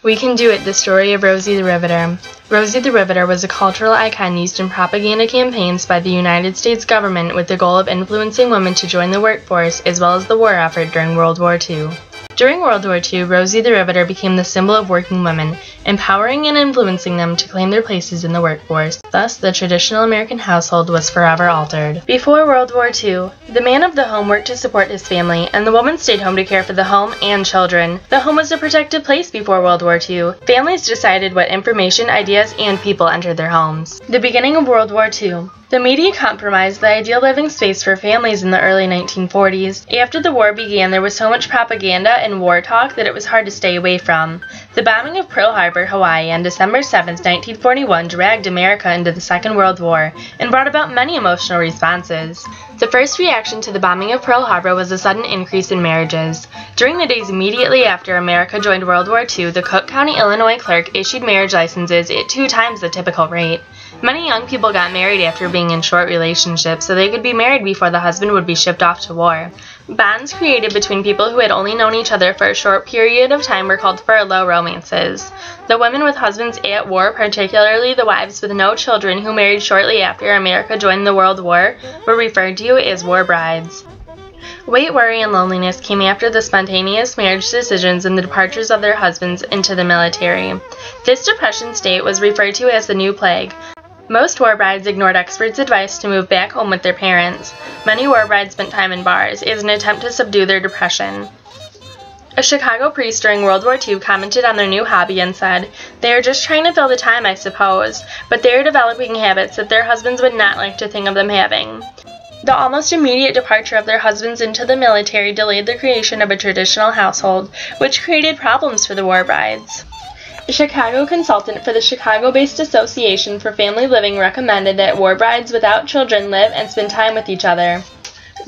We Can Do It, the story of Rosie the Riveter. Rosie the Riveter was a cultural icon used in propaganda campaigns by the United States government with the goal of influencing women to join the workforce as well as the war effort during World War II. During World War II, Rosie the Riveter became the symbol of working women, empowering and influencing them to claim their places in the workforce. Thus, the traditional American household was forever altered. Before World War II, the man of the home worked to support his family, and the woman stayed home to care for the home and children. The home was a protected place before World War II. Families decided what information, ideas, and people entered their homes. The beginning of World War II. The media compromised the ideal living space for families in the early 1940s. After the war began, there was so much propaganda and war talk that it was hard to stay away from. The bombing of Pearl Harbor, Hawaii on December 7, 1941 dragged America into the Second World War and brought about many emotional responses. The first reaction to the bombing of Pearl Harbor was a sudden increase in marriages. During the days immediately after America joined World War II, the Cook County, Illinois clerk issued marriage licenses at two times the typical rate. Many young people got married after being in short relationships so they could be married before the husband would be shipped off to war. Bonds created between people who had only known each other for a short period of time were called furlough romances. The women with husbands at war, particularly the wives with no children who married shortly after America joined the World War, were referred to as war brides. Weight, worry, and loneliness came after the spontaneous marriage decisions and the departures of their husbands into the military. This depression state was referred to as the New Plague, most war brides ignored experts' advice to move back home with their parents. Many war brides spent time in bars as an attempt to subdue their depression. A Chicago priest during World War II commented on their new hobby and said, They are just trying to fill the time, I suppose, but they are developing habits that their husbands would not like to think of them having. The almost immediate departure of their husbands into the military delayed the creation of a traditional household, which created problems for the war brides. A Chicago consultant for the Chicago-based Association for Family Living recommended that war brides without children live and spend time with each other.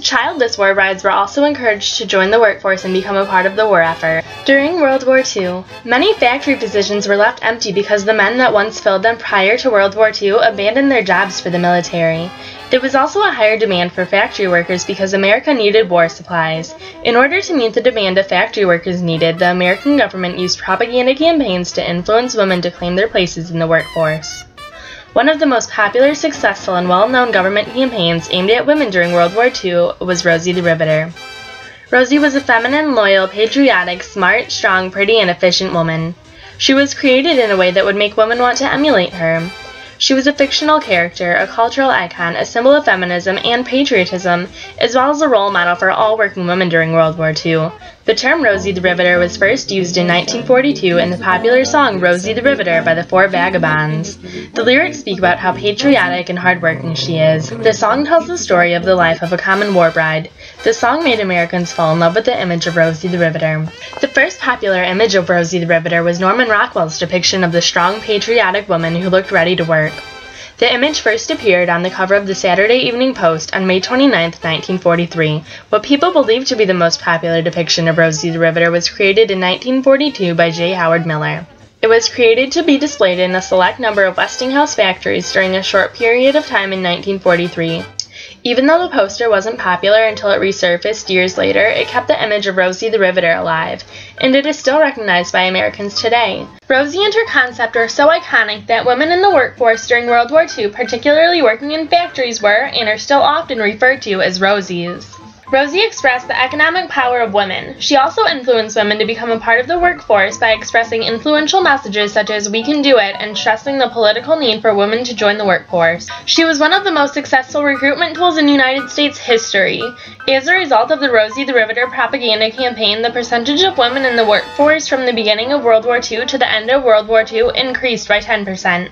Childless war brides were also encouraged to join the workforce and become a part of the war effort. During World War II, many factory positions were left empty because the men that once filled them prior to World War II abandoned their jobs for the military. There was also a higher demand for factory workers because America needed war supplies. In order to meet the demand of factory workers needed, the American government used propaganda campaigns to influence women to claim their places in the workforce. One of the most popular, successful, and well-known government campaigns aimed at women during World War II was Rosie the Riveter. Rosie was a feminine, loyal, patriotic, smart, strong, pretty, and efficient woman. She was created in a way that would make women want to emulate her. She was a fictional character, a cultural icon, a symbol of feminism and patriotism, as well as a role model for all working women during World War II. The term Rosie the Riveter was first used in 1942 in the popular song Rosie the Riveter by the Four Vagabonds. The lyrics speak about how patriotic and hardworking she is. The song tells the story of the life of a common war bride. The song made Americans fall in love with the image of Rosie the Riveter. The first popular image of Rosie the Riveter was Norman Rockwell's depiction of the strong, patriotic woman who looked ready to work. The image first appeared on the cover of the Saturday Evening Post on May 29, 1943. What people believe to be the most popular depiction of Rosie the Riveter was created in 1942 by J. Howard Miller. It was created to be displayed in a select number of Westinghouse factories during a short period of time in 1943. Even though the poster wasn't popular until it resurfaced years later, it kept the image of Rosie the Riveter alive, and it is still recognized by Americans today. Rosie and her concept are so iconic that women in the workforce during World War II, particularly working in factories, were and are still often referred to as Rosies. Rosie expressed the economic power of women. She also influenced women to become a part of the workforce by expressing influential messages such as We Can Do It and stressing the political need for women to join the workforce. She was one of the most successful recruitment tools in United States history. As a result of the Rosie the Riveter propaganda campaign, the percentage of women in the workforce from the beginning of World War II to the end of World War II increased by 10%.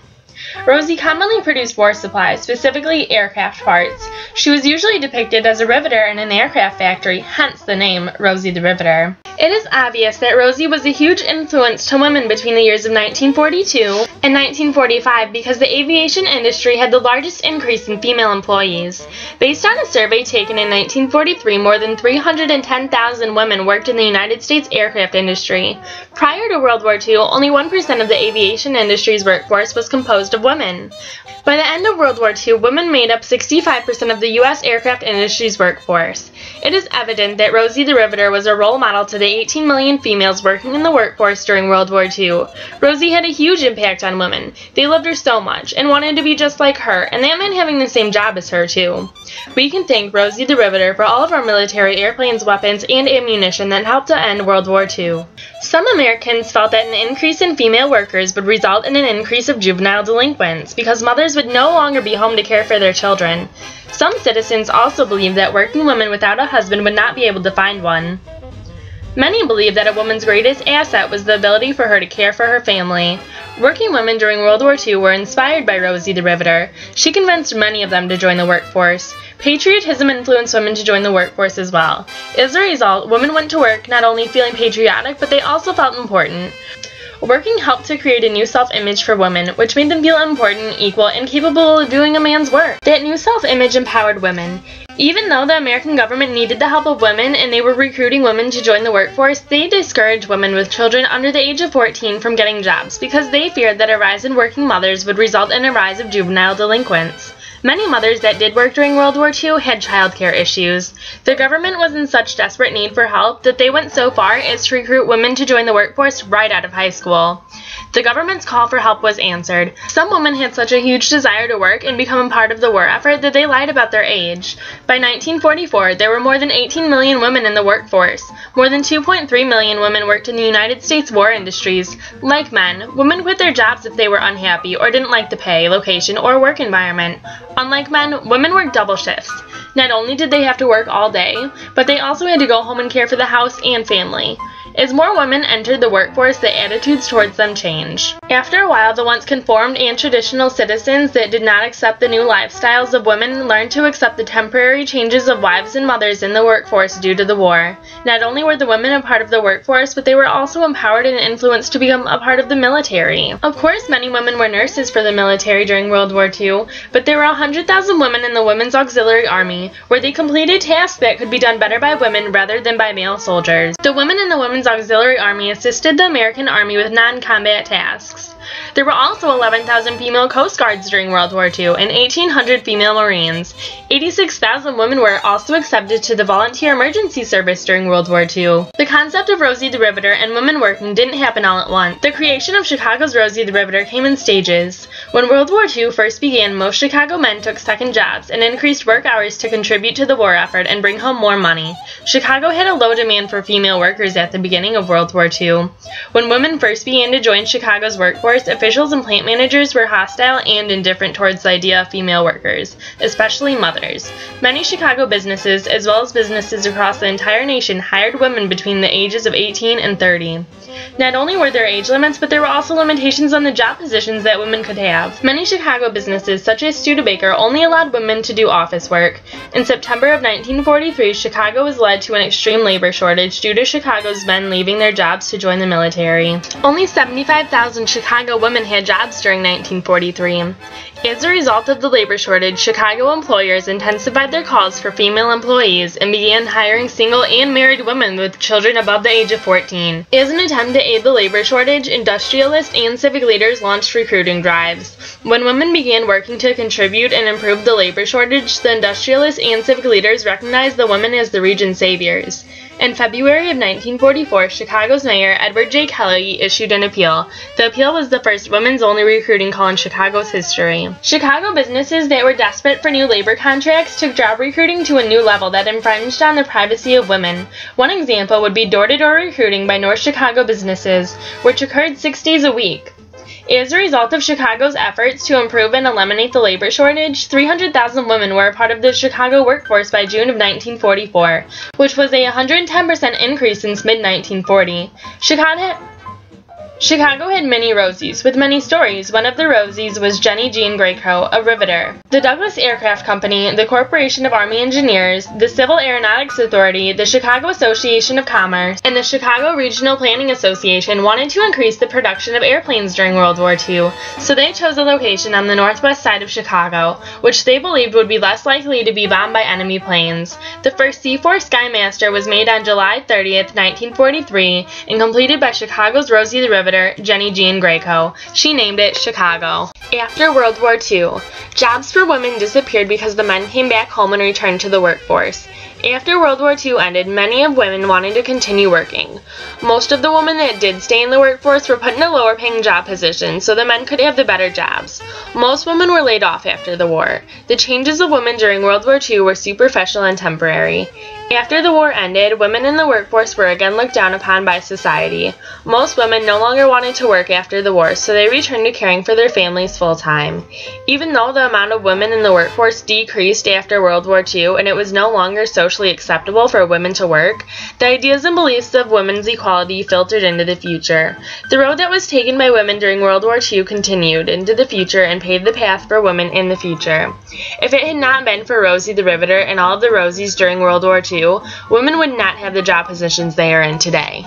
Rosie commonly produced war supplies, specifically aircraft parts. She was usually depicted as a riveter in an aircraft factory, hence the name Rosie the Riveter. It is obvious that Rosie was a huge influence to women between the years of 1942 and 1945 because the aviation industry had the largest increase in female employees. Based on a survey taken in 1943, more than 310,000 women worked in the United States aircraft industry. Prior to World War II, only 1% of the aviation industry's workforce was composed of women. By the end of World War II, women made up 65% of the U.S. aircraft industry's workforce. It is evident that Rosie the Riveter was a role model to the 18 million females working in the workforce during World War II. Rosie had a huge impact on women. They loved her so much and wanted to be just like her, and that meant having the same job as her, too. We can thank Rosie the Riveter for all of our military airplanes, weapons, and ammunition that helped to end World War II. Some Americans felt that an increase in female workers would result in an increase of juvenile delinquents because mothers would no longer be home to care for their children. Some citizens also believed that working women without a husband would not be able to find one. Many believed that a woman's greatest asset was the ability for her to care for her family. Working women during World War II were inspired by Rosie the Riveter. She convinced many of them to join the workforce. Patriotism influenced women to join the workforce as well. As a result, women went to work not only feeling patriotic, but they also felt important. Working helped to create a new self-image for women, which made them feel important, equal, and capable of doing a man's work. That new self-image empowered women. Even though the American government needed the help of women and they were recruiting women to join the workforce, they discouraged women with children under the age of 14 from getting jobs because they feared that a rise in working mothers would result in a rise of juvenile delinquents. Many mothers that did work during World War II had childcare issues. The government was in such desperate need for help that they went so far as to recruit women to join the workforce right out of high school. The government's call for help was answered. Some women had such a huge desire to work and become a part of the war effort that they lied about their age. By 1944, there were more than 18 million women in the workforce. More than 2.3 million women worked in the United States war industries. Like men, women quit their jobs if they were unhappy or didn't like the pay, location, or work environment. Unlike men, women worked double shifts. Not only did they have to work all day, but they also had to go home and care for the house and family. As more women entered the workforce, the attitudes towards them changed. After a while, the once conformed and traditional citizens that did not accept the new lifestyles of women learned to accept the temporary changes of wives and mothers in the workforce due to the war. Not only were the women a part of the workforce, but they were also empowered and influenced to become a part of the military. Of course, many women were nurses for the military during World War II, but there were 100,000 women in the Women's Auxiliary Army, where they completed tasks that could be done better by women rather than by male soldiers. The women in the Women's Auxiliary Army assisted the American Army with non-combat tasks. There were also 11,000 female Coast Guards during World War II and 1,800 female Marines. 86,000 women were also accepted to the Volunteer Emergency Service during World War II. The concept of Rosie the Riveter and women working didn't happen all at once. The creation of Chicago's Rosie the Riveter came in stages. When World War II first began, most Chicago men took second jobs and increased work hours to contribute to the war effort and bring home more money. Chicago had a low demand for female workers at the beginning of World War II. When women first began to join Chicago's workforce, officials and plant managers were hostile and indifferent towards the idea of female workers, especially mothers. Many Chicago businesses, as well as businesses across the entire nation, hired women between the ages of 18 and 30. Not only were there age limits, but there were also limitations on the job positions that women could have. Many Chicago businesses, such as Studebaker, only allowed women to do office work. In September of 1943, Chicago was led to an extreme labor shortage due to Chicago's men leaving their jobs to join the military. Only 75,000 Chicago women had jobs during 1943. As a result of the labor shortage, Chicago employers intensified their calls for female employees and began hiring single and married women with children above the age of 14. As an attempt to aid the labor shortage, industrialists and civic leaders launched recruiting drives. When women began working to contribute and improve the labor shortage, the industrialists and civic leaders recognized the women as the region's saviors. In February of 1944, Chicago's mayor, Edward J. Kelly, issued an appeal. The appeal was the first women's only recruiting call in Chicago's history. Chicago businesses that were desperate for new labor contracts took job recruiting to a new level that infringed on the privacy of women. One example would be door to door recruiting by North Chicago businesses, which occurred six days a week. As a result of Chicago's efforts to improve and eliminate the labor shortage, 300,000 women were a part of the Chicago workforce by June of 1944, which was a 110% increase since mid-1940. Chicago Chicago had many Rosies, with many stories. One of the Rosies was Jenny Jean Grayco, a riveter. The Douglas Aircraft Company, the Corporation of Army Engineers, the Civil Aeronautics Authority, the Chicago Association of Commerce, and the Chicago Regional Planning Association wanted to increase the production of airplanes during World War II, so they chose a location on the northwest side of Chicago, which they believed would be less likely to be bombed by enemy planes. The first C-4 Skymaster was made on July 30, 1943, and completed by Chicago's Rosie the Riveter Jenny Jean Grayco. She named it Chicago. After World War II, jobs for women disappeared because the men came back home and returned to the workforce. After World War II ended, many of women wanted to continue working. Most of the women that did stay in the workforce were put in a lower paying job position so the men could have the better jobs. Most women were laid off after the war. The changes of women during World War II were superficial and temporary. After the war ended, women in the workforce were again looked down upon by society. Most women no longer wanted to work after the war, so they returned to caring for their families full time. Even though the amount of women in the workforce decreased after World War II and it was no longer socially acceptable for women to work, the ideas and beliefs of women's equality filtered into the future. The road that was taken by women during World War II continued into the future and paved the path for women in the future. If it had not been for Rosie the Riveter and all of the Rosies during World War II, women would not have the job positions they are in today.